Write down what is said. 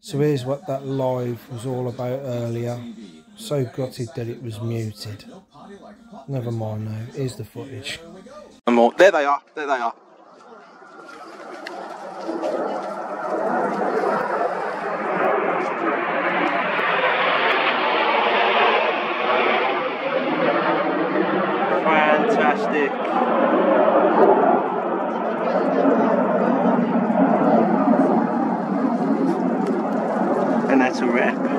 So here's what that live was all about earlier. So gutted that it was muted. Never mind though, here's the footage. There they are, there they are. Fantastic. And that's a wrap.